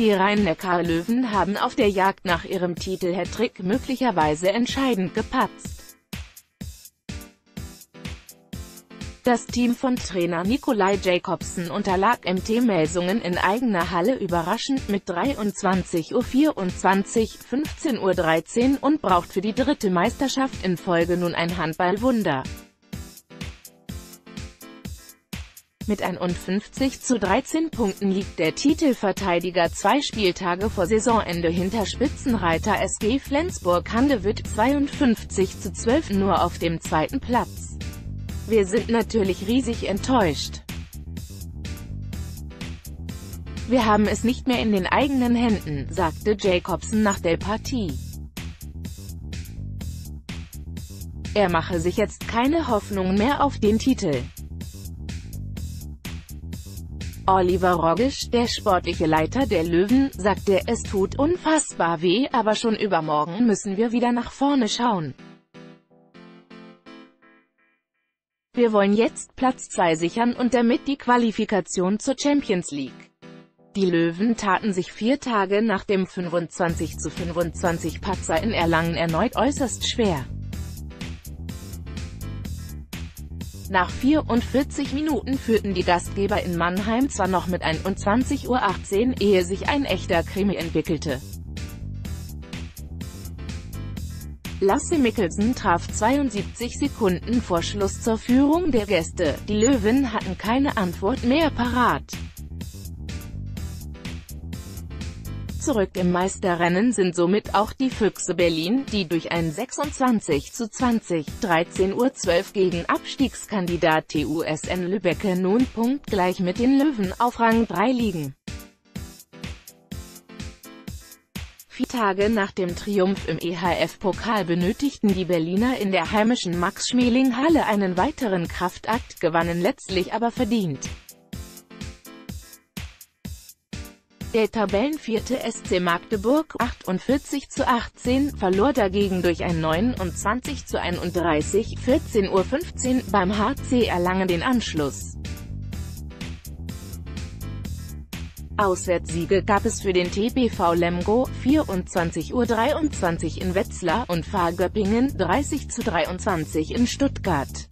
Die Rhein-Neckar-Löwen haben auf der Jagd nach ihrem Titel-Hattrick möglicherweise entscheidend gepatzt. Das Team von Trainer Nikolai Jacobsen unterlag MT Melsungen in eigener Halle überraschend mit 23.24 Uhr, 15.13 Uhr und braucht für die dritte Meisterschaft in Folge nun ein Handballwunder. Mit 51 zu 13 Punkten liegt der Titelverteidiger zwei Spieltage vor Saisonende hinter Spitzenreiter SG Flensburg-Handewitt 52 zu 12 nur auf dem zweiten Platz. Wir sind natürlich riesig enttäuscht. Wir haben es nicht mehr in den eigenen Händen, sagte Jacobsen nach der Partie. Er mache sich jetzt keine Hoffnung mehr auf den Titel. Oliver Rogisch, der sportliche Leiter der Löwen, sagte, es tut unfassbar weh, aber schon übermorgen müssen wir wieder nach vorne schauen. Wir wollen jetzt Platz 2 sichern und damit die Qualifikation zur Champions League. Die Löwen taten sich vier Tage nach dem 25 zu 25 Patzer in Erlangen erneut äußerst schwer. Nach 44 Minuten führten die Gastgeber in Mannheim zwar noch mit 21.18 Uhr, ehe sich ein echter Krimi entwickelte. Lasse Mickelson traf 72 Sekunden vor Schluss zur Führung der Gäste, die Löwen hatten keine Antwort mehr parat. Zurück im Meisterrennen sind somit auch die Füchse Berlin, die durch ein 26 zu 20, 13.12 Uhr gegen Abstiegskandidat TUSN Lübbecke nun punktgleich mit den Löwen auf Rang 3 liegen. Vier Tage nach dem Triumph im EHF-Pokal benötigten die Berliner in der heimischen Max-Schmeling-Halle einen weiteren Kraftakt, gewannen letztlich aber verdient. Der Tabellenvierte SC Magdeburg 48 zu 18 verlor dagegen durch ein 29 zu 31 14.15 Uhr beim HC Erlangen den Anschluss. Auswärtssiege gab es für den TBV Lemgo 24.23 Uhr in Wetzlar und Fahrgöppingen 30 zu 23 in Stuttgart.